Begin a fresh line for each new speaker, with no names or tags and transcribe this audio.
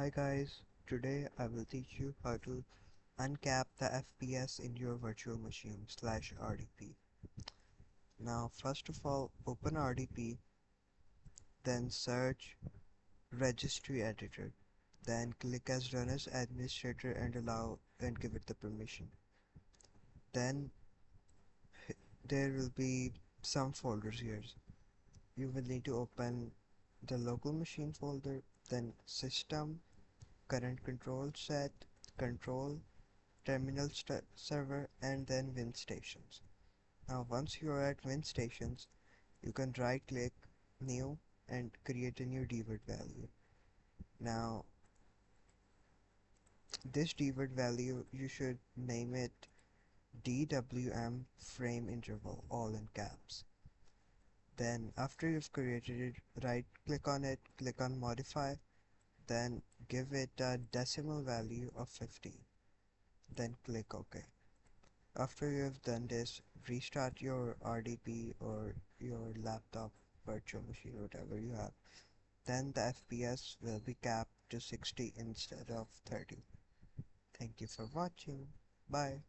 Hi guys, today I will teach you how to uncap the FPS in your virtual machine slash RDP. Now first of all open RDP, then search registry editor, then click as run as administrator and allow and give it the permission. Then there will be some folders here. You will need to open the local machine folder then system current control set control terminal server and then WinStations now once you are at WinStations you can right click new and create a new dword value. Now this dword value you should name it DWM frame interval all in caps. Then after you've created it right click on it click on modify then give it a decimal value of 15 then click ok. After you have done this restart your RDP or your laptop virtual machine whatever you have. Then the FPS will be capped to 60 instead of 30 thank you for watching. Bye